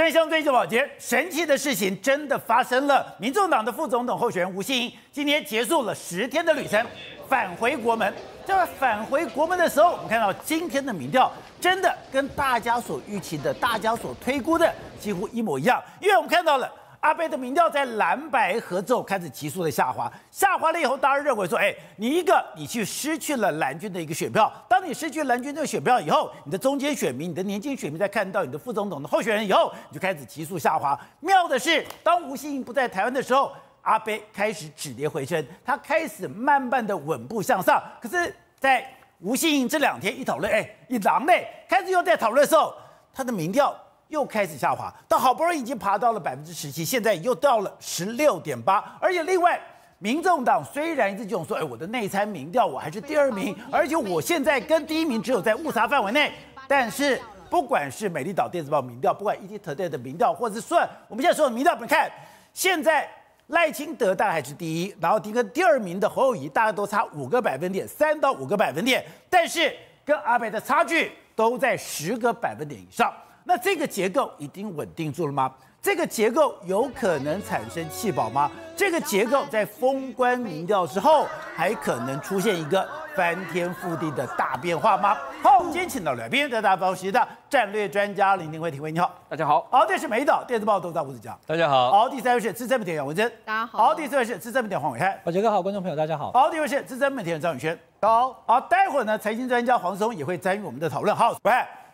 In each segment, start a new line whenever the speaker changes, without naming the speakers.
真相追究保洁，神奇的事情真的发生了。民众党的副总统候选人吴欣盈今天结束了十天的旅程，返回国门。在返回国门的时候，我们看到今天的民调真的跟大家所预期的、大家所推估的几乎一模一样，因为我们看到了。阿贝的民调在蓝白合之后开始急速的下滑，下滑了以后，大家认为说，哎，你一个你去失去了蓝军的一个选票，当你失去蓝军这个选票以后，你的中间选民、你的年轻选民在看到你的副总统的候选人以后，你就开始急速下滑。妙的是，当吴欣盈不在台湾的时候，阿贝开始止跌回升，他开始慢慢的稳步向上。可是，在吴欣盈这两天一讨论，哎，一狼狈，开始又在讨论的时候，他的民调。又开始下滑，到好不容易已经爬到了百分之十七，现在又到了十六点八。而且另外，民众党虽然一直讲说，哎，我的内参民调我还是第二名，而且我现在跟第一名只有在误差范围内。但是不管是美丽岛电子报民调，不管 ETtoday 的民调，或者是算我们现在说的民调，你看现在赖清德大概还是第一，然后第一个第二名的侯友谊大概都差五个百分点，三到五个百分点，但是跟阿北的差距都在十个百分点以上。那这个结构已经稳定住了吗？这个结构有可能产生气保吗？这个结构在封关民调之后，还可能出现一个翻天覆地的大变化吗？好，今天请到两边的大报时的战略专家林廷辉，廷辉你好，
大家好。
好，这是美岛电子报董事长吴子江，
大家好。
好，第三位是资深媒体杨文珍，
大家好。
好，第四位是资深媒体黄伟汉，
宝杰哥好，观众朋友大家好。
好，第五位是资深媒体人张宇轩，好。好，待会儿呢，财经专家黄松也会参与我们的讨论。好，喂。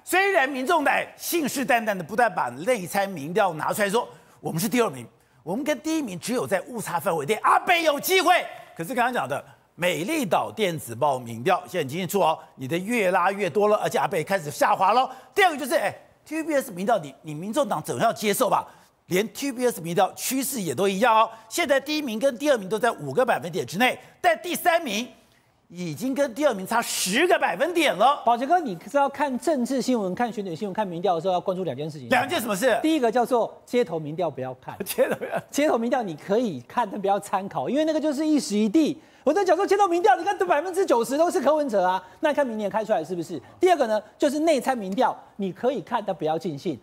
虽然民众党信誓旦旦的不断把内参民调拿出来说，我们是第二名，我们跟第一名只有在误差范围内，阿北有机会。可是刚刚讲的美丽岛电子报民调现在已经清楚哦，你的越拉越多了，而且阿北开始下滑了。第二个就是，哎，TBS 民调你你民众党总要接受吧？连 TBS 民调趋势也都一样哦，现在第一名跟第二名都在五个百分点之内，但第三名。已经跟第二名差十个百分点了。
宝杰哥，你是要看政治新闻、看选举新闻、看民调的时候，要关注两件事情。
两件什么事？
第一个叫做街头民调，不要看。
街头
街头民调你可以看，但不要参考，因为那个就是一时一地。我在讲说街头民调，你看都百分之九十都是柯文哲啊，那你看明年开出来是不是？第二个呢，就是内参民调，你可以看，但不要尽信。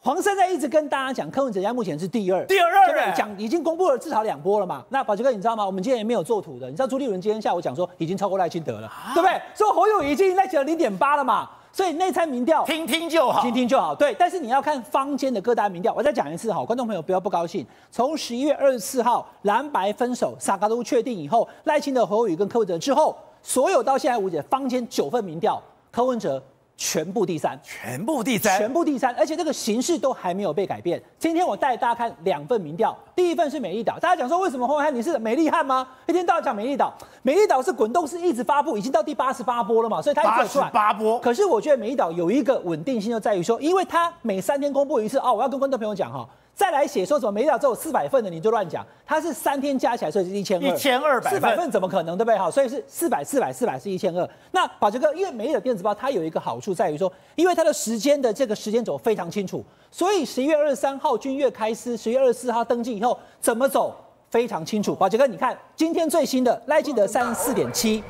黄珊珊一直跟大家讲，柯文哲家目前是第二，
第二，
讲已经公布了至少两波了嘛。那宝杰哥，你知道吗？我们今天也没有做图的。你知道朱立伦今天下午讲说，已经超过赖清德了，对不对？说侯友已经赖清德零点八了嘛。所以内参民调
听听就好，
听听就好。对，但是你要看坊间的各大民调。我再讲一次哈，观众朋友不要不高兴。从十一月二十四号蓝白分手，萨卡都确定以后，赖清德、侯友跟柯文哲之后，所有到现在为止坊间九份民调，柯文哲。全部第三，
全部第三，
全部第三，而且这个形势都还没有被改变。今天我带大家看两份民调，第一份是美丽岛，大家讲说为什么黄伟汉你是美丽汉吗？一天到晚讲美丽岛，美丽岛是滚动式一直发布，已经到第八十八波了嘛，所以它
八十八波。
可是我觉得美丽岛有一个稳定性，就在于说，因为它每三天公布一次哦，我要跟观众朋友讲哈。再来写说什么每秒只有四百份的你就乱讲，它是三天加起来所以是一千二，
一千二百
四百份怎么可能对不对？好，所以是四百四百四百是一千二。那宝杰哥，因为每日电子报它有一个好处在于说，因为它的时间的这个时间轴非常清楚，所以十一月二十三号军乐开司，十月二十四号登记以后怎么走非常清楚。宝杰哥，你看今天最新的赖记得三十四点七，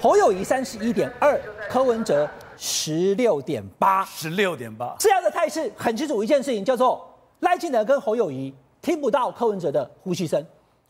侯友谊三十一点二，柯文哲十六点八，
十六点八，
这样的态势很清楚一件事情叫做。赖清德跟侯友谊听不到柯文哲的呼吸声，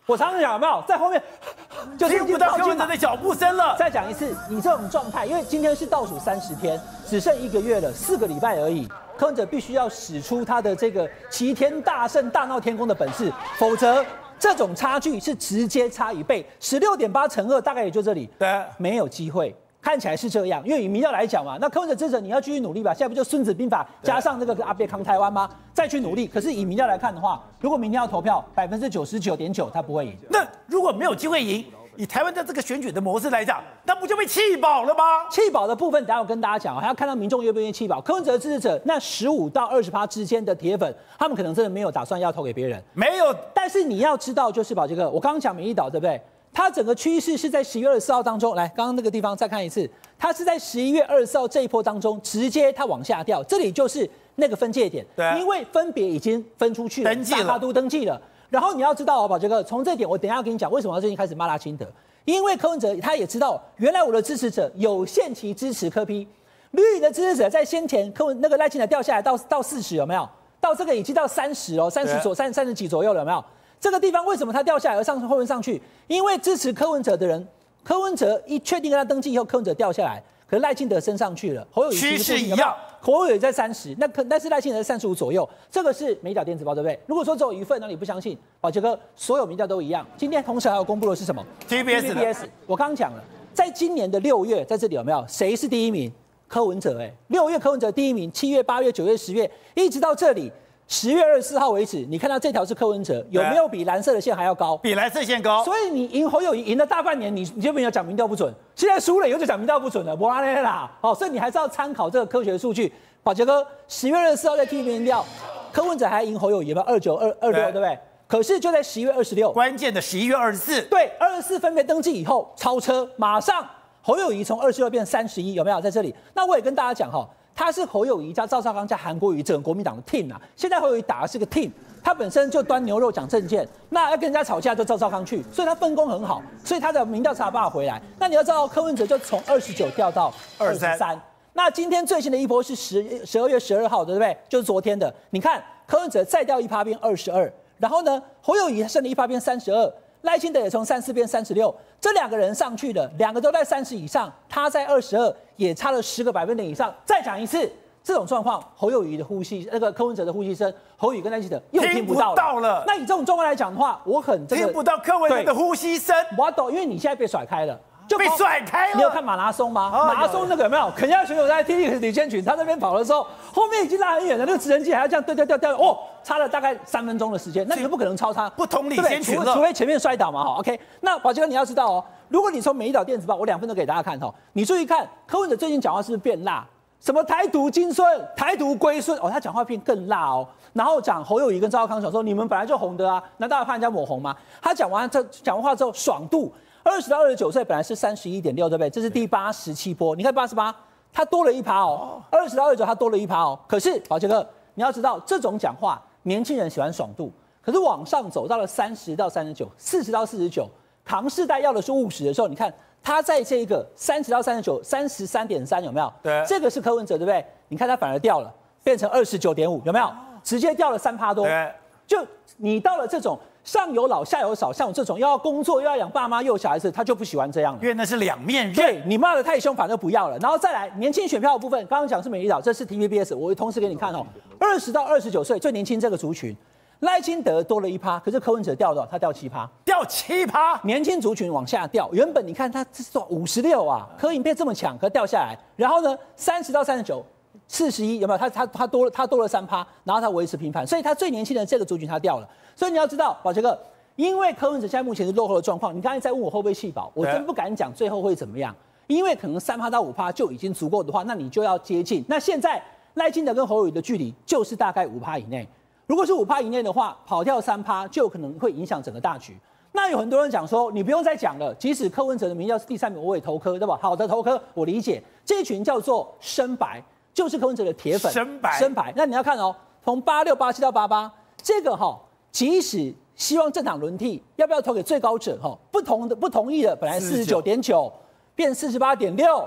我常常讲有没有在后面，
就听不到柯文哲的脚步声了。
再讲一次，你这种状态，因为今天是倒数三十天，只剩一个月了，四个礼拜而已，柯文哲必须要使出他的这个齐天大圣、大闹天宫的本事，否则这种差距是直接差一倍，十六点八乘二大概也就这里，
对，
没有机会。看起来是这样，因为以民调来讲嘛，那柯文哲支持你要继续努力吧。现在不就《孙子兵法》加上那个阿贝康台湾吗？再去努力。可是以民调来看的话，如果明天要投票，百分之九十九点九他不会赢。
那如果没有机会赢，以台湾的这个选举的模式来讲，那不就被气饱了吗？
气饱的部分，等下我跟大家讲，还要看到民众愿不愿意气饱。柯文哲支持者那十五到二十趴之间的铁粉，他们可能真的没有打算要投给别人。
没有，
但是你要知道，就是宝杰哥，我刚刚讲民意岛，对不对？它整个趋势是在十一月二十四号当中，来，刚刚那个地方再看一次，它是在十一月二十四号这一波当中，直接它往下掉，这里就是那个分界点，
对，
因为分别已经分出去
了，登记了，
都登记了。然后你要知道哦，宝杰哥，从这点我等下要跟你讲，为什么要最近开始骂拉清德？因为柯文哲他也知道，原来我的支持者有限期支持柯批，绿营的支持者在先前柯文那个赖清德掉下来到到四十有没有？到这个已经到三十哦，三十左三三十几左右了，有没有？这个地方为什么它掉下来而上后面上去？因为支持柯文哲的人，柯文哲一确定跟他登记以后，柯文哲掉下来，可是赖清德升上去了，侯友谊
趋势一样，
侯友谊在三十，那可但是赖清德在三十五左右，这个是美角电子报对不对？如果说只有一份，那你不相信？宝杰哥，所有民调都一样。今天同时还有公布的是什么
TBS
TBS 我刚刚讲了，在今年的六月，在这里有没有谁是第一名？柯文哲，哎，六月柯文哲第一名，七月、八月、九月、十月，一直到这里，十月二十四号为止，你看到这条是柯文哲，有没有比蓝色的线还要高？
比蓝色线高。
所以你赢侯友谊赢了大半年，你你就没有讲民调不准，现在输了以后就讲民调不准了，不拉嘞啦。好，所以你还是要参考这个科学数据。宝杰哥，十月二十四号在 T V 民调，柯文哲还赢侯友谊吧？二九二二六，对不对？可是就在十一月二十六，
关键的十一月二十四，
对，二十四分别登记以后超车，马上侯友谊从二十六变三十一，有没有在这里？那我也跟大家讲哈，他是侯友谊加赵少康加韩国瑜整个国民党的 team 啊。现在侯友谊打的是个 team，他本身就端牛肉讲政见，那要跟人家吵架就赵少康去，所以他分工很好，所以他的民调才有办法回来。那你要知道柯文哲就从二十九掉到二十三。那今天最新的一波是十十二月十二号，对不对？就是昨天的。你看柯文哲再掉一趴变二十二，然后呢侯友谊剩了一趴变三十二，赖清德也从三四变三十六，这两个人上去了，两个都在三十以上，他在二十二，也差了十个百分点以上。再讲一次，这种状况，侯友谊的呼吸，那个柯文哲的呼吸声，侯友跟赖清德又听不到
到了。
那以这种状况来讲的话，我很
听不到柯文哲的呼吸声。
我懂，因为你现在被甩开了。
就被甩开了。
你有看马拉松吗？马拉松那个有没有？肯亚选手在第一个李建群，他那边跑的时候，后面已经拉很远了，那个直升机还要这样掉掉掉掉，哦，差了大概三分钟的时间，那你们不可能超他，
不同李先群
除非前面摔倒嘛，哈，OK。那宝杰哥你要知道哦，如果你从《每一岛电子报》，我两分钟给大家看哈，你注意看柯文哲最近讲话是不是变辣？什么台独金孙、台独龟孙，哦，他讲话变更辣哦。然后讲侯友谊跟赵康讲说，你们本来就红的啊，难道要怕人家抹红吗？他讲完这讲完话之后，爽度。二十到二十九岁本来是三十一点六，对不对？这是第八十七波。你看八十八，它多了一趴哦。二十到二十九，它多了一趴哦。可是宝杰哥，你要知道，这种讲话，年轻人喜欢爽度。可是往上走到了三十到三十九，四十到四十九，唐世代要的是务实的时候，你看他在这个三十到三十九，三十三点三有没有？
对，
这个是柯文哲，对不对？你看他反而掉了，变成二十九点五，有没有？直接掉了三趴多。
对，
就你到了这种。上有老下有少，像我这种又要工作又要养爸妈又有小孩子，他就不喜欢这样了。
因为那是两面刃。
对你骂的太凶，反正不要了。然后再来年轻选票的部分，刚刚讲是美丽岛，这是 TVBS，我会同时给你看哦。二十到二十九岁最年轻这个族群，赖清德多了一趴，可是柯文哲掉了，他掉七趴，
掉七趴。
年轻族群往下掉，原本你看他这是五十六啊，柯影片这么强，可掉下来。然后呢，三十到三十九。四十一有没有？他他他多了，他多了三趴，然后他维持平盘，所以他最年轻的这个族群他掉了。所以你要知道，宝杰哥。因为柯文哲现在目前是落后的状况，你刚才在问我会不会弃保，我真不敢讲最后会怎么样，因为可能三趴到五趴就已经足够的话，那你就要接近。那现在赖清德跟侯友宜的距离就是大概五趴以内，如果是五趴以内的话，跑掉三趴就可能会影响整个大局。那有很多人讲说，你不用再讲了，即使柯文哲的名调是第三名，我也投科，对吧？好的，投科，我理解。这一群叫做深白，就是柯文哲的铁粉。
深白，
深白。那你要看哦，从八六八七到八八，这个哈，即使。希望政党轮替，要不要投给最高者？哈，不同的不同意的，本来四十九点九变四十八点六，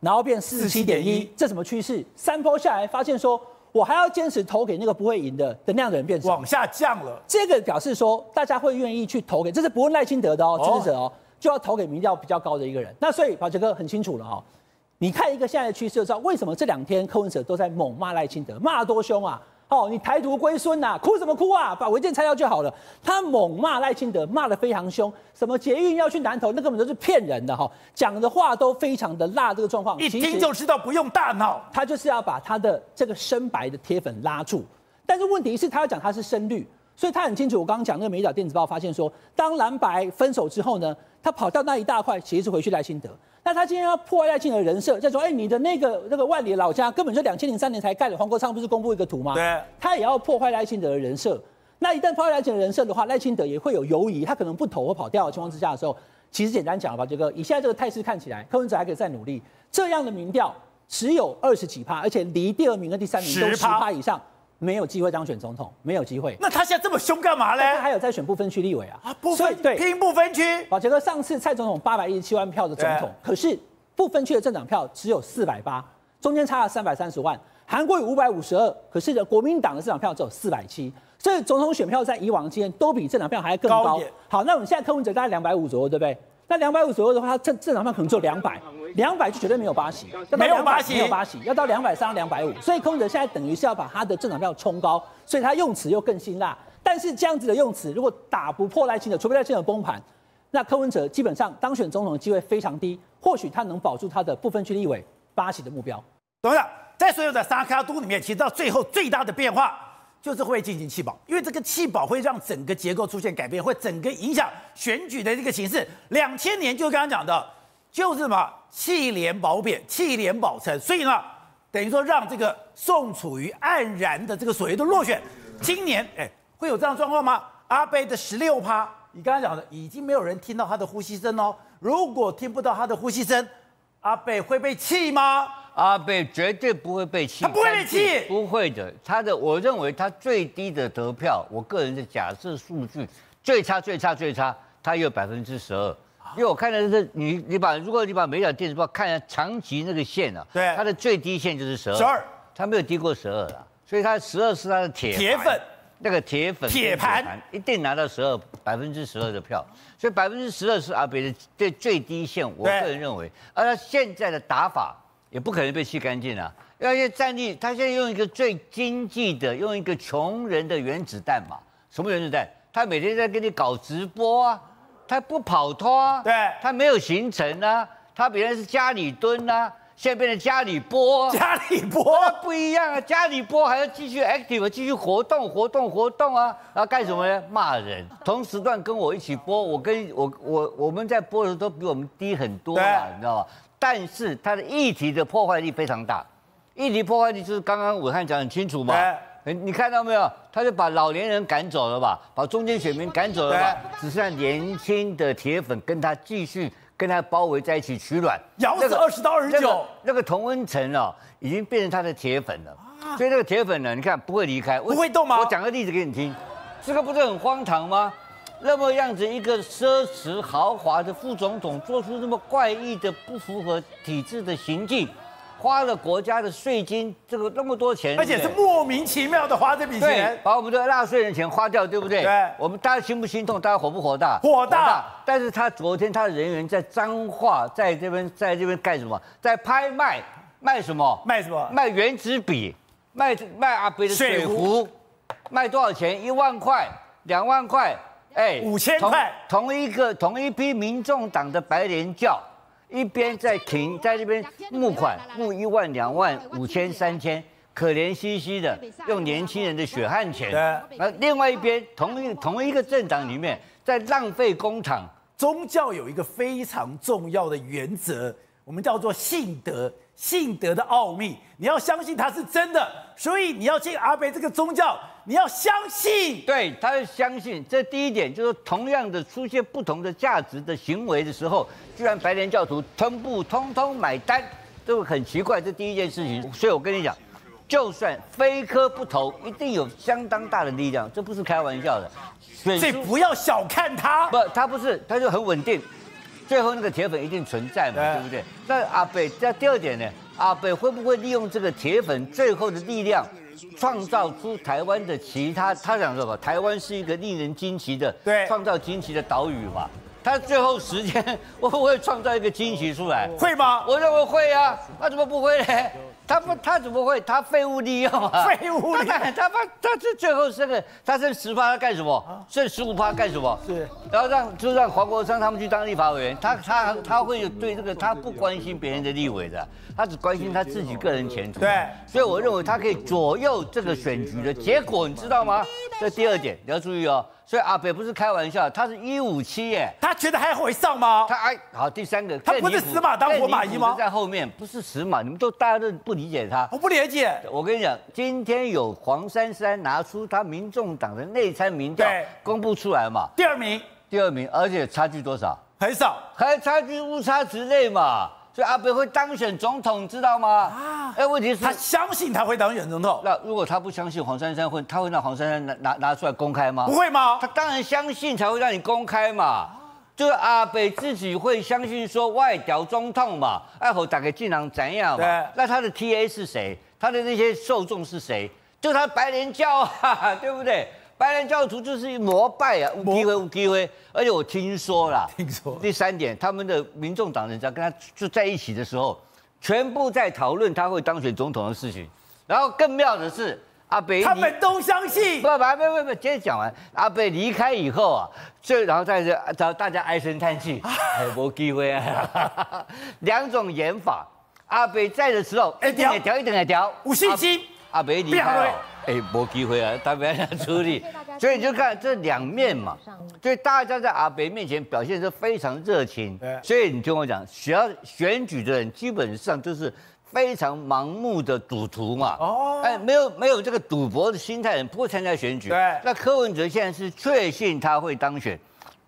然后变四十七点一，这什么趋势？三波下来，发现说我还要坚持投给那个不会赢的的那样的人变少，
往下降了。
这个表示说大家会愿意去投给，这是不问赖清德的哦，支持者哦，就要投给民调比较高的一个人。那所以宝杰哥很清楚了哈，你看一个现在的趋势，就知道为什么这两天柯文哲都在猛骂赖清德，骂多凶啊！哦，你台独龟孙呐，哭什么哭啊？把违建拆掉就好了。他猛骂赖清德，骂得非常凶。什么捷运要去南投，那根本都是骗人的哈，讲的话都非常的辣。这个状况
一听就知道不用大脑。
他就是要把他的这个深白的铁粉拉住，但是问题是，他要讲他是深绿，所以他很清楚。我刚刚讲那个美岛电子报发现说，当蓝白分手之后呢，他跑掉那一大块，其实是回去赖清德。那他今天要破坏赖清德人设，再说，哎，你的那个那个万里老家根本就两千零三年才盖的，黄国昌不是公布一个图吗？
对，
他也要破坏赖清德的人设。那一旦破坏赖清德人设的话，赖清德也会有犹疑，他可能不投或跑掉的情况之下的时候，其实简单讲吧，杰哥以现在这个态势看起来，柯文哲还可以再努力。这样的民调只有二十几趴，而且离第二名跟第三名都十趴以上。没有机会当选总统，没有机会。
那他现在这么凶干嘛嘞？
他还有在选不分区立委啊？
啊，不分对拼不分区。
宝杰哥，上次蔡总统八百一十七万票的总统，可是不分区的政党票只有四百八，中间差了三百三十万。韩国有五百五十二，可是呢，国民党的这场票只有四百七，所以总统选票在以往经验都比政党票还要更高。好，那我们现在柯文哲大概两百五左右，对不对？那两百五左右的话，它正正常票可能只有两百，两百就绝对没有八席，
没有八席，
没有八席，要到两百三、两百五，所以柯文哲现在等于是要把他的正常票冲高，所以他用词又更辛辣。但是这样子的用词，如果打不破赖清德，除非赖清德崩盘，那柯文哲基本上当选总统的机会非常低，或许他能保住他的部分区立委八席的目标。
董事长，在所有的沙卡都里面，其实到最后最大的变化就是会进行弃保，因为这个弃保会让整个结构出现改变，会整个影响选举的这个形式。两千年就刚刚讲的，就是什么弃联保贬，弃联保成，所以呢，等于说让这个宋楚瑜黯然的这个所谓的落选。今年，哎。会有这样状况吗？阿贝的十六趴，你刚刚讲的，已经没有人听到他的呼吸声哦。如果听不到他的呼吸声，阿贝会被气吗？
阿贝绝对不会被气，
他不会被气，
不会的。他的，我认为他最低的得票，我个人的假设数据，最差最差最差，他有百分之十二。因为我看的是你，你把如果你把每条电子报看下长期那个线啊，
对，
它的最低线就是十二，
十二，
他没有低过十二了，所以他十二是他的铁
铁粉。
那个铁粉
铁盘
一定拿到十二百分之十二的票，所以百分之十二是阿北的最最低线。我个人认为，而他现在的打法也不可能被吸干净啊！而且战力，他现在用一个最经济的，用一个穷人的原子弹嘛。什么原子弹？他每天在跟你搞直播啊，他不跑脱啊，
对，
他没有行程啊，他别人是家里蹲啊。现在变成家里播，
家里播
不一样啊！家里播还要继续 active，继续活动活动活动啊！然后干什么呢？骂人。同时段跟我一起播，我跟我我我们在播的时候都比我们低很多啊，你知道吗？但是它的议题的破坏力非常大，议题破坏力就是刚刚武汉讲很清楚嘛。你你看到没有？他就把老年人赶走了吧，把中间选民赶走了吧，只剩下年轻的铁粉跟他继续。跟他包围在一起取暖，
咬死二十到二十九，
那个童文成哦，已经变成他的铁粉了。所以那个铁粉呢，你看不会离开，
不会动吗？
我讲个例子给你听，这个不是很荒唐吗？那么样子一个奢侈豪华的副总统，做出这么怪异的、不符合体制的行径。花了国家的税金，这个那么多钱，
而且是莫名其妙的花这笔钱，
把我们的纳税人钱花掉，对不对？
对。
我们大家心不心痛？大家火不火大？
火大。
但是他昨天他的人员在脏话，在这边在这边干什么？在拍卖卖什么？
卖什么？
卖原子笔，卖卖阿北的水壶，卖多少钱？一万块，两万块，
哎，五千块。
同一个同一批民众党的白莲教。一边在停，在这边募款，募一万、两万、五千、三千，可怜兮兮的用年轻人的血汗钱。
那
另外一边，同一同一个政党里面，在浪费公帑。
宗教有一个非常重要的原则，我们叫做信德。信德的奥秘，你要相信它是真的，所以你要信阿北这个宗教，你要相信。
对，他是相信。这第一点就是同样的出现不同的价值的行为的时候，居然白莲教徒通不通通买单，这个很奇怪。这第一件事情，所以我跟你讲，就算非科不投，一定有相当大的力量，这不是开玩笑的。
所以不要小看他。
不，他不是，他就很稳定。最后那个铁粉一定存在嘛，对不对？那阿北，在第二点呢？阿北会不会利用这个铁粉最后的力量，创造出台湾的其他？他讲什么？台湾是一个令人惊奇的，
对，
创造惊奇的岛屿嘛？他最后时间会不会创造一个惊喜出来？
会吗？
我认为会啊，那怎么不会呢？他不，他怎么会？他废物利用啊！
废物利用，
他他他这最后剩个，他剩十趴，他干什么？剩十五趴干什么？
是，
然后让就让黄国昌他们去当立法委员，他他他会对这个他不关心别人的立委的，他只关心他自己个人前途。
对，
所以我认为他可以左右这个选举的结果，你知道吗？这第二点你要注意哦。所以阿北不是开玩笑，他是一五七耶，
他觉得还会上吗？
他哎，好，第三个，
他不是死马当活马医吗？
在后面不是死马，你们都大家都不理解他。
我不理解。
我跟你讲，今天有黄珊珊拿出他民众党的内参民调公布出来嘛？
第二名，
第二名，而且差距多少？
很少，
还差距误差之内嘛。所以阿北会当选总统，知道吗？啊！哎，问题是，
他相信他会当选总统。
那如果他不相信黄珊珊会，他会让黄珊珊拿拿拿出来公开吗？
不会吗？
他当然相信才会让你公开嘛。就是阿北自己会相信说外调中痛嘛，爱好打给技能怎样嘛？那他的 T A 是谁？他的那些受众是谁？就他白莲教啊，对不对？白莲教徒就是膜拜啊，无机会无机会。而且我听说了，
听说
第三点，他们的民众党人在跟他就在一起的时候，全部在讨论他会当选总统的事情。然后更妙的是，阿北
他们都相信。
不不不不不，接着讲完。阿北离开以后啊，这然后在这，然后大家唉声叹气，哎，无机会啊。两种演法，阿北在的时候，一定会调，一定会调，
有信心。
阿北离开了，哎，没机会啊，他没办法处理。所以你就看这两面嘛，所以大家在阿北面前表现是非常热情。所以你听我讲，只要选举的人基本上就是非常盲目的赌徒嘛。哦，哎，没有没有这个赌博的心态人不会参加选举。
对，
那柯文哲现在是确信他会当选，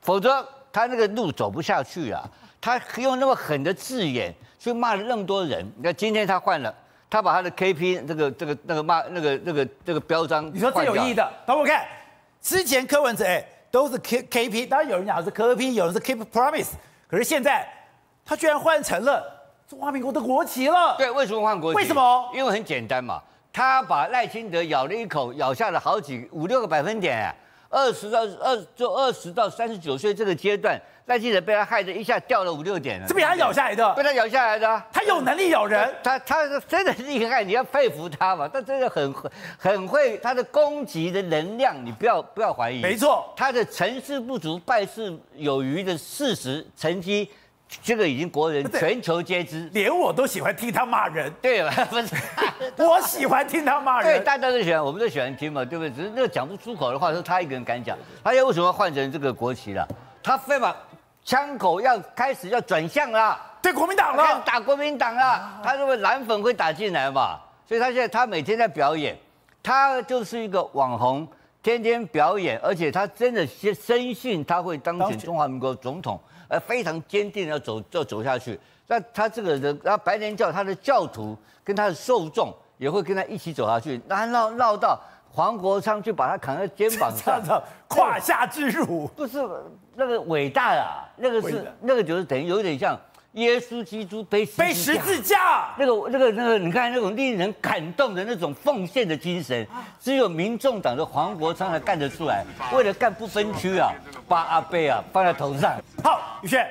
否则他那个路走不下去啊。他用那么狠的字眼去骂了那么多人，那今天他换了。他把他的 KP 这个这个那个骂那个那个这个标章，
你说最有意义的，等我看，之前柯文哲哎都是 K KP，当然有人讲是柯 P，有人是 Keep Promise，可是现在他居然换成了中华民国的国旗了。
对，为什么换国旗？
为什么？
因为很简单嘛，他把赖清德咬了一口，咬下了好几五六个百分点，二十到二就二十到三十九岁这个阶段。赖清德被他害得一下掉了五六点了，
是被他咬下来的，
被他咬下来的。
他有能力咬人，
他他是真的厉害，你要佩服他嘛。他真的很很会，他的攻击的能量，你不要不要怀疑。
没错，
他的成事不足败事有余的事实成绩，这个已经国人全球皆知。
连我都喜欢听他骂人，
对吧？不是，
我喜欢听他骂人。
对，大家都喜欢，我们都喜欢听嘛，对不对？只是那个讲不出口的话，是他一个人敢讲。他又为什么要换成这个国旗了？他非把。枪口要开始要转向了，
对国民党了，
打国民党了。他认为蓝粉会打进来嘛，所以他现在他每天在表演，他就是一个网红，天天表演，而且他真的深信他会当选中华民国总统，而非常坚定要走要走下去。那他这个人，那白莲教他的教徒跟他的受众也会跟他一起走下去，然后绕绕到。黄国昌就把他扛在肩膀上，
胯下之辱，
不是那个伟大啊，那个是那个就是等于有点像耶稣基督背
背十字架，
那个那个那个，你看那种令人感动的那种奉献的精神，只有民众党的黄国昌才干得出来。为了干不分区啊，把阿贝啊放在头上。
好，宇轩，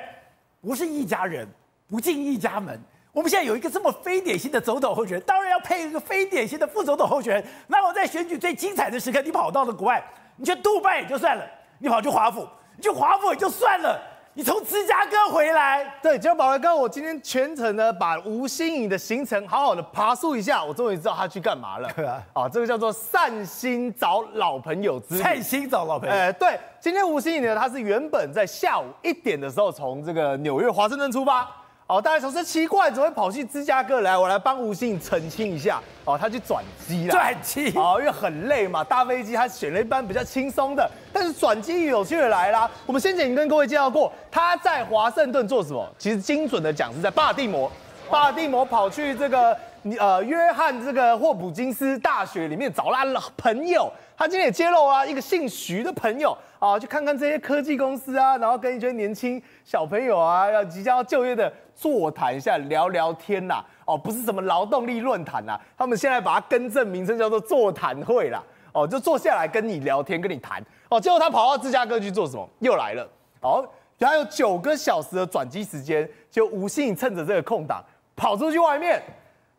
不是一家人，不进一家门。我们现在有一个这么非典型的总统候选人，当然要配一个非典型的副总统候选人。那我在选举最精彩的时刻，你跑到了国外，你去杜拜也就算了，你跑去华府，你去华府也就算了，你从芝加哥回来，
对，结果宝来哥，我今天全程呢把吴欣颖的行程好好的爬梳一下，我终于知道他去干嘛了。啊，这个叫做善心找老朋友之
善心找老朋友。哎，
对，今天吴欣颖呢，他是原本在下午一点的时候从这个纽约华盛顿出发。哦，大家说这奇怪，怎么会跑去芝加哥来？我来帮吴信澄清一下。哦，他去转机了。
转机。
哦，因为很累嘛，搭飞机他选了一班比较轻松的。但是转机有趣的来啦。我们先前已经跟各位介绍过，他在华盛顿做什么？其实精准的讲是在巴尔的摩。巴尔的摩跑去这个呃约翰这个霍普金斯大学里面找他朋友。他今天也揭露啊，一个姓徐的朋友啊，去看看这些科技公司啊，然后跟一些年轻小朋友啊，要即将要就业的座谈一下，聊聊天呐。哦，不是什么劳动力论坛呐，他们现在把它更正名称叫做座谈会啦。哦，就坐下来跟你聊天，跟你谈。哦，结果他跑到芝加哥去做什么？又来了。哦，原来有九个小时的转机时间，就无幸趁着这个空档跑出去外面。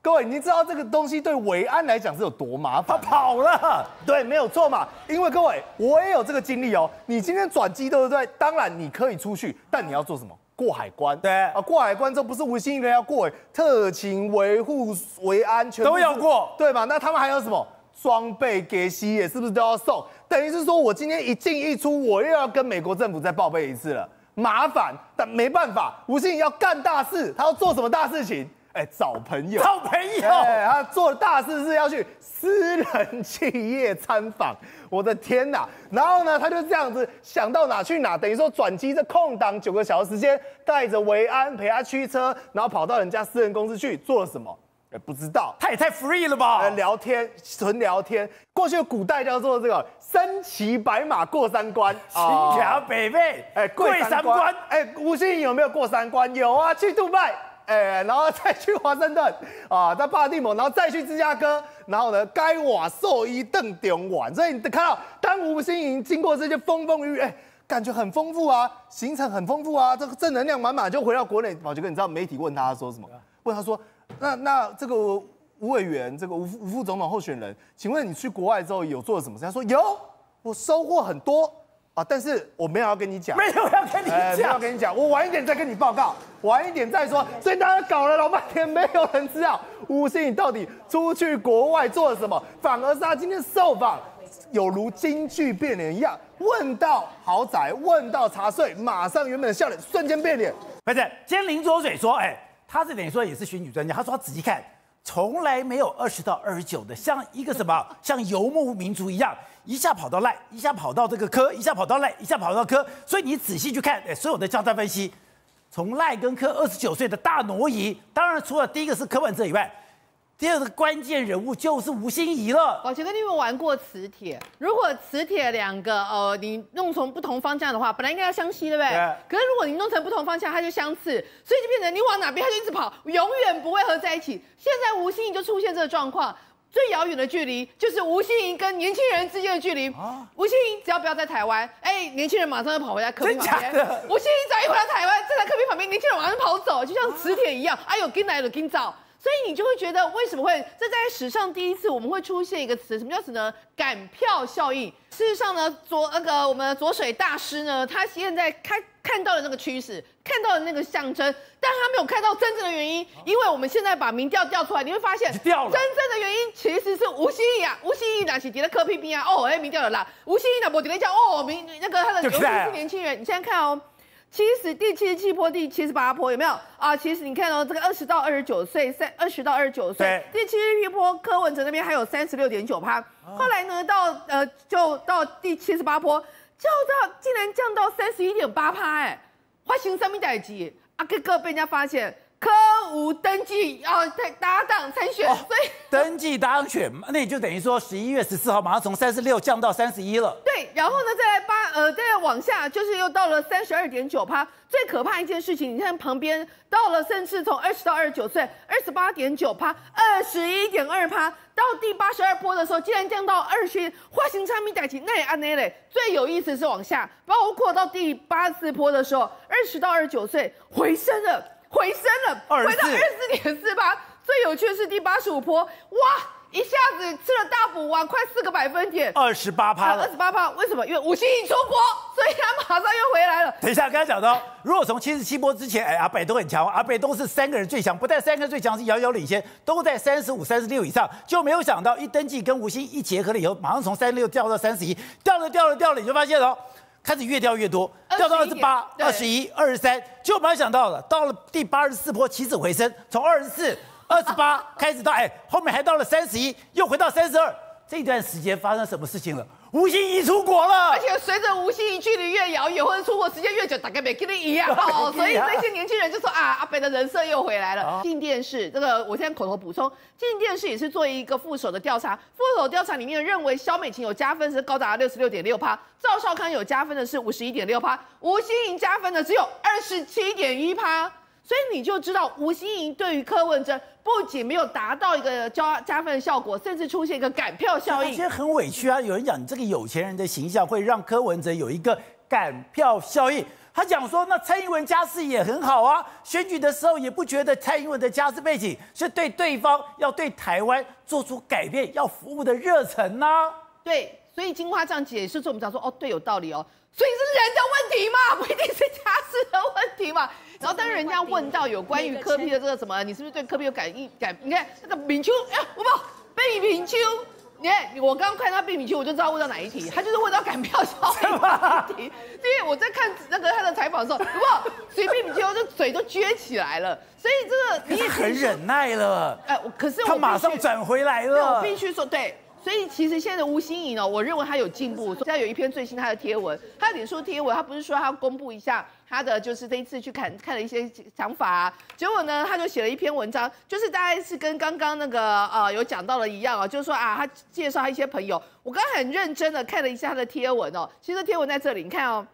各位，你知道这个东西对维安来讲是有多麻烦？
他跑了，
对，没有错嘛。因为各位，我也有这个经历哦。你今天转机对不对？当然你可以出去，但你要做什么？过海关。
对啊，
过海关之后不是无心人要过，特勤维护维安全
都要过，
对吧？那他们还有什么装备给西也是不是都要送？等于是说我今天一进一出，我又要跟美国政府再报备一次了，麻烦。但没办法，吴心要干大事，他要做什么大事情？哎，找朋友，
找朋友。
哎，他做的大事是要去私人企业参访。我的天哪！然后呢，他就这样子想到哪去哪，等于说转机这空档九个小时时间，带着维安陪他驱车，然后跑到人家私人公司去做了什么？哎，不知道。
他也太 free 了吧？
聊天，纯聊天。过去的古代叫做这个身骑白马过三关，
秦桥北妹，哎，过三关。
哎，吴信有没有过三关？有啊，去杜拜。哎，然后再去华盛顿啊，在帕蒂姆，然后再去芝加哥，然后呢，该瓦兽医邓中晚，所以你看到当吴欣颖经过这些风风雨雨，哎，感觉很丰富啊，行程很丰富啊，这个正能量满满，就回到国内。宝杰哥，你知道媒体问他说什么？问他说，那那这个吴委员，这个吴吴副总统候选人，请问你去国外之后有做了什么事？他说有，我收获很多。啊！但是我没有要跟你讲，
没有要跟你讲，
没有要跟你讲，我晚一点再跟你报告，晚一点再说。所以大家搞了老半天，没有人知道吴欣颖到底出去国外做了什么，反而是他今天受访，有如京剧变脸一样，问到豪宅，问到茶税，马上原本的笑脸瞬间变脸。
不是，今天林卓水说，哎，他是等于说也是选举专家，他说他仔细看，从来没有二十到二十九的，像一个什么，像游牧民族一样。一下跑到赖，一下跑到这个科，一下跑到赖，一下跑到科，所以你仔细去看，哎，所有的交叉分析，从赖根科二十九岁的大挪移，当然除了第一个是柯文哲以外，第二个关键人物就是吴欣怡了。
宝杰哥，你有没有玩过磁铁？如果磁铁两个，呃，你弄从不同方向的话，本来应该要相吸，对不对？可是如果你弄成不同方向，它就相似，所以就变成你往哪边它就一直跑，永远不会合在一起。现在吴欣怡就出现这个状况。最遥远的距离就是吴心盈跟年轻人之间的距离。吴心盈只要不要在台湾，哎，年轻人马上就跑回来客厅旁边。吴心盈只要一回到台湾，站在客厅旁边，年轻人马上跑走，就像磁铁一样。哎呦，跟来了，跟走。所以你就会觉得，为什么会这在史上第一次我们会出现一个词？什么叫词呢？赶票效应。事实上呢，左那个我们的左水大师呢，他现在看看到了那个趋势，看到了那个象征，但他没有看到真正的原因。因为我们现在把民调调出来，你会发现，真正的原因其实是吴欣怡啊，吴欣怡哪是叠在柯 P P 啊？哦，哎，民调有啦，吴欣怡哪不叠在叫哦，民那个他的尤其是年轻人，你现在看哦。七十第七十七波，第七十八波有没有啊？其实你看哦，这个二十到二十九岁，三二十到二十九岁，第七十七波柯文哲那边还有三十六点九趴，后来呢到呃就到第七十八波，降到竟然降到三十一点八趴，哎，发生什么代志？啊，哥哥被人家发现。科无登记要搭搭档参选，所以
登记当选，那也就等于说十一月十四号马上从三十六降到三十一了。
对，然后呢，再来八呃，再往下就是又到了三十二点九趴。最可怕一件事情，你看旁边到了，甚至从二十到二十九岁，二十八点九趴，二十一点二趴，到第八十二波的时候，竟然降到二十，花型差米代金那也安内嘞。最有意思是往下，包括到第八次波的时候，二十到二十九岁回升了。回升了，回到二十四点四八。最有趣的是第八十五波，哇，一下子吃了大补丸，快四个百分点，
二十八趴
二十八趴，为什么？因为五星一出国，所以他马上又回来了。
等一下，刚才讲到，如果从七十七波之前，哎，阿北都很强，阿北都是三个人最强，不但三个人最强，是遥遥领先，都在三十五、三十六以上，就没有想到一登记跟吴昕一结合了以后，马上从三十六掉到三十一，掉了掉了掉了，你就发现哦。开始越掉越多，掉到二十八、二十一、二十三，就没想到了。到了第八十四波起死回生，从二十四、二十八 开始到哎，后面还到了三十一，又回到三十二。这段时间发生什么事情了？吴欣怡出国了，
而且随着吴欣怡距离越遥远，或者出国时间越久，大概没跟你一样 哦。所以这些年轻人就说啊，阿北的人设又回来了。进电视这个，我现在口头补充，进电视也是做一个副手的调查，副手调查里面认为肖美琴有加分是高达六十六点六趴，赵少康有加分的是五十一点六趴，吴欣怡加分的只有二十七点一趴。所以你就知道吴欣盈对于柯文哲不仅没有达到一个加加分的效果，甚至出现一个赶票效应。
其实很委屈啊！有人讲你这个有钱人的形象会让柯文哲有一个赶票效应。他讲说，那蔡英文家世也很好啊，选举的时候也不觉得蔡英文的家世背景是对对方要对台湾做出改变要服务的热忱呢。
对，所以金花这样解释，我们讲说哦，对，有道理哦。所以是人的问题嘛，不一定是家世的问题嘛。然后当人家问到有关于科比的这个什么，你是不是对科比有感应感？你看那个敏秋，哎，我不被敏秋，你看我刚刚看到贝敏秋，我就知道问到哪一题，他就是问到赶票效应问题。因为我在看那个他的采访的时候，不过随便敏秋就嘴都撅起来了，所以这个
你也很忍耐了。哎，
可是
他马上转回来了。
我必须说对。所以其实现在的吴欣颖呢，我认为她有进步。现在有一篇最新她的贴文，他脸书贴文，她不是说她要公布一下他的就是这一次去看看了一些想法啊，结果呢他就写了一篇文章，就是大概是跟刚刚那个呃有讲到的一样啊，就是说啊他介绍他一些朋友，我刚很认真的看了一下他的贴文哦，其实贴文在这里，你看哦，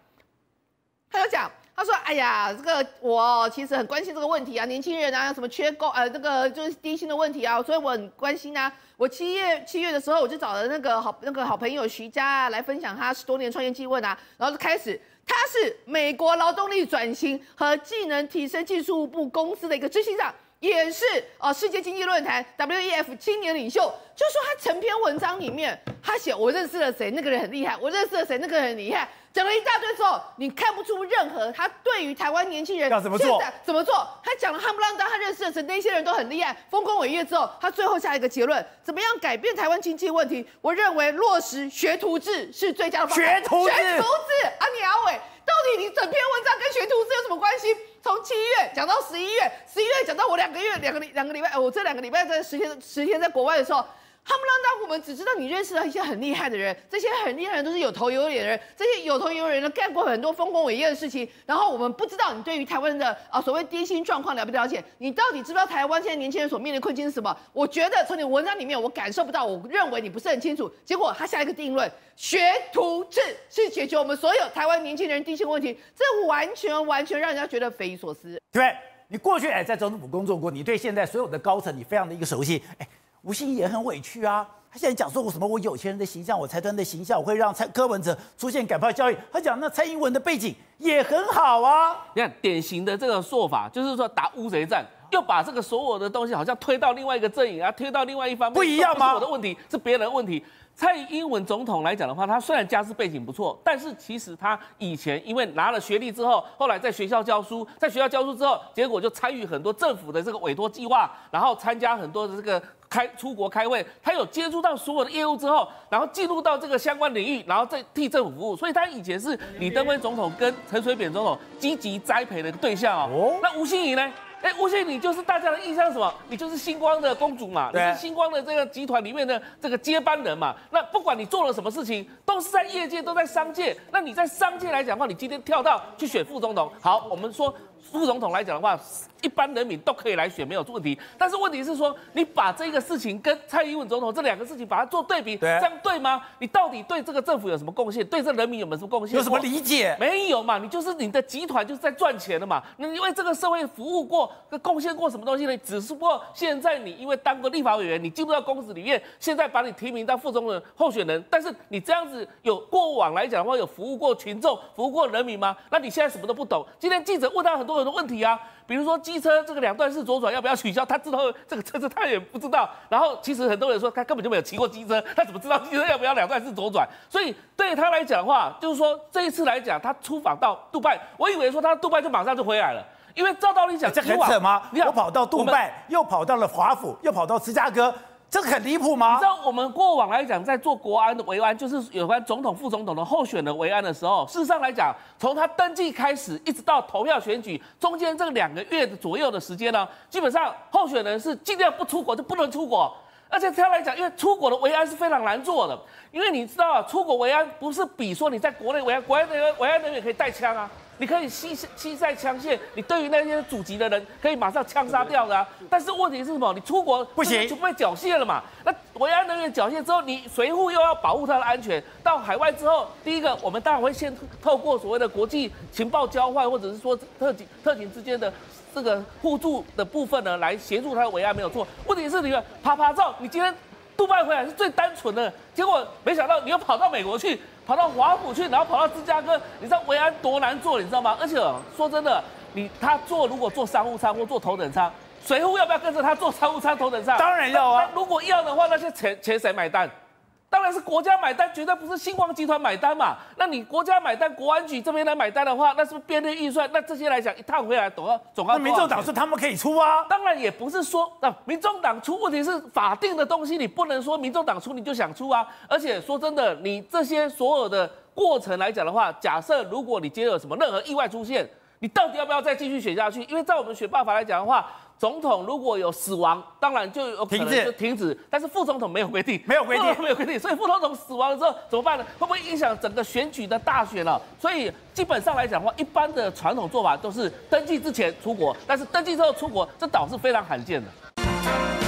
他就讲他说：“哎呀，这个我其实很关心这个问题啊，年轻人啊，什么缺工呃，这个就是低薪的问题啊，所以我很关心啊。我七月七月的时候，我就找了那个好那个好朋友徐佳啊，来分享他十多年创业记问啊，然后就开始，他是美国劳动力转型和技能提升技术部公司的一个执行长。”也是啊，世界经济论坛 WEF 青年领袖就说他成篇文章里面，他写我认识了谁，那个人很厉害；我认识了谁，那个人很厉害。讲了一大堆之后，你看不出任何他对于台湾年轻人
要怎么做？
怎么做？他讲了汉不浪当，他认识的谁，那些人都很厉害，丰功伟业之后，他最后下一个结论：怎么样改变台湾经济问题？我认为落实学徒制是最佳的方法。
学徒制，
学徒制啊，你阿伟。到底你整篇文章跟学徒制有什么关系？从七月讲到十一月，十一月讲到我两个月两个礼两个礼拜，我这两个礼拜在十天十天在国外的时候。他们让当我们只知道你认识了一些很厉害的人，这些很厉害的人都是有头有脸的人，这些有头有脸的干过很多丰功伟业的事情。然后我们不知道你对于台湾的啊所谓低薪状况了不了解？你到底知不知道台湾现在年轻人所面临的困境是什么？我觉得从你文章里面我感受不到，我认为你不是很清楚。结果他下一个定论，学徒制是解决我们所有台湾年轻人低薪问题，这完全完全让人家觉得匪夷所思。
对，你过去哎在总统府工作过，你对现在所有的高层你非常的一个熟悉，哎。吴欣也很委屈啊，他现在讲说我什么我有钱人的形象，我财团的形象，我会让蔡柯文哲出现赶跑教育。他讲那蔡英文的背景也很好啊。
你看典型的这个说法，就是说打乌贼战，又把这个所有的东西好像推到另外一个阵营啊，推到另外一方面，
不一样吗？
我的问题是别人的问题。蔡英文总统来讲的话，他虽然家世背景不错，但是其实他以前因为拿了学历之后，后来在学校教书，在学校教书之后，结果就参与很多政府的这个委托计划，然后参加很多的这个开出国开会，他有接触到所有的业务之后，然后进入到这个相关领域，然后再替政府服务，所以他以前是李登辉总统跟陈水扁总统积极栽培的对象哦。那吴欣怡呢？哎，吴欣你就是大家的印象什么？你就是星光的公主嘛，你是星光的这个集团里面的这个接班人嘛。那不管你做了什么事情，都是在业界，都在商界。那你在商界来讲的话，你今天跳到去选副总统，好，我们说。副总统来讲的话，一般人民都可以来选，没有问题。但是问题是说，你把这个事情跟蔡英文总统这两个事情把它做对比，这样对吗？你到底对这个政府有什么贡献？对这人民有没有什么贡献？
有什么理解？
没有嘛？你就是你的集团就是在赚钱的嘛？你为这个社会服务过、贡献过什么东西呢？只是不过现在你因为当过立法委员，你进入到公司里面，现在把你提名到副总统候选人，但是你这样子有过往来讲的话，有服务过群众、服务过人民吗？那你现在什么都不懂。今天记者问到很多很多问题啊。比如说机车这个两段式左转要不要取消？他知道这个车子他也不知道。然后其实很多人说他根本就没有骑过机车，他怎么知道机车要不要两段式左转？所以对他来讲的话，就是说这一次来讲，他出访到杜拜，我以为说他杜拜就马上就回来了，因为照道理讲
这很扯吗？我跑到杜拜，又跑到了华府，又跑到芝加哥。这很离谱吗？
你知道我们过往来讲，在做国安的维安，就是有关总统、副总统的候选人维安的时候，事实上来讲，从他登记开始，一直到投票选举中间这两个月的左右的时间呢，基本上候选人是尽量不出国就不能出国，而且他来讲，因为出国的维安是非常难做的，因为你知道，出国维安不是比说你在国内维安，国安的维安人员可以带枪啊。你可以吸吸在枪械，你对于那些阻击的人可以马上枪杀掉的。但是问题是什么？你出国
不行，
就被缴械了嘛？那维安人员缴械之后，你随护又要保护他的安全。到海外之后，第一个我们当然会先透过所谓的国际情报交换，或者是说特警特警之间的这个互助的部分呢，来协助他维安没有错。问题是你们啪啪照，你今天杜拜回来是最单纯的，结果没想到你又跑到美国去。跑到华府去，然后跑到芝加哥，你知道维安多难做，你知道吗？而且说真的，你他坐如果坐商务舱或坐头等舱，随扈要不要跟着他坐商务舱、头等舱？
当然要啊！
如果要的话，那些钱钱谁买单？当然是国家买单，绝对不是星光集团买单嘛。那你国家买单，国安局这边来买单的话，那是不是编列预算？那这些来讲，一趟回来总要总要。
民众党是他们可以出啊。
当然也不是说那民众党出，问题是法定的东西，你不能说民众党出你就想出啊。而且说真的，你这些所有的过程来讲的话，假设如果你接有什么任何意外出现，你到底要不要再继续选下去？因为在我们选办法来讲的话。总统如果有死亡，当然就有可能就停止。但是副总统没有规定，
没有规定，
没有规定。所以副总统死亡了之后怎么办呢？会不会影响整个选举的大选了？所以基本上来讲的话，一般的传统做法都是登记之前出国，但是登记之后出国，这倒是非常罕见的。